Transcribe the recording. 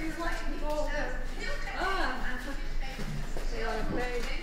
He's people. Ah. They.